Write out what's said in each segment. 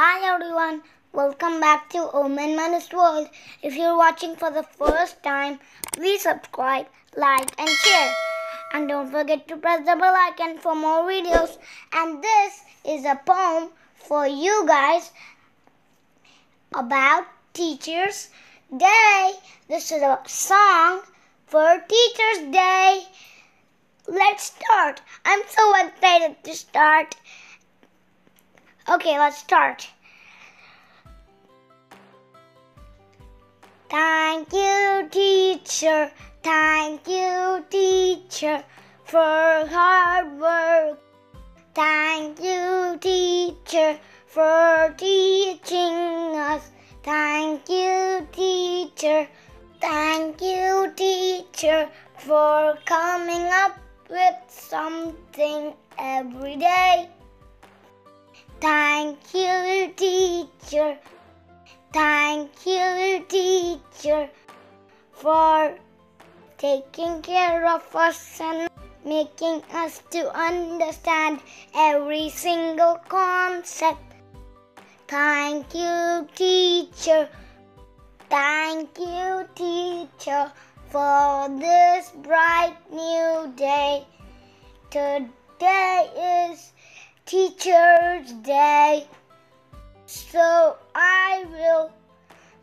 Hi everyone, welcome back to Om and Manu's World. If you're watching for the first time, please subscribe, like, and share. And don't forget to press the bell icon for more videos. And this is a poem for you guys about Teachers Day. This is a song for Teachers Day. Let's start. I'm so excited to start. Okay, let's start. Thank you, teacher. Thank you, teacher, for hard work. Thank you, teacher, for teaching us. Thank you, teacher. Thank you, teacher, for coming up with something every day. Thank you, teacher. Thank you, teacher, for taking care of us and making us to understand every single concept. Thank you, teacher. Thank you, teacher, for this bright new day. Today is Teacher's Day. So I will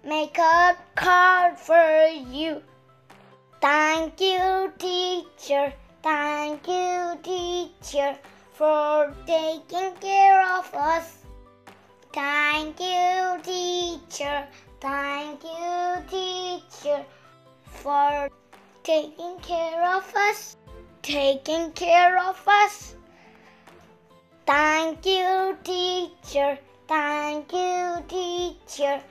make a card for you. Thank you, teacher. Thank you, teacher, for taking care of us. Thank you, teacher. Thank you, teacher, for taking care of us. Taking care of us. Thank you, teacher. Thank you, teacher,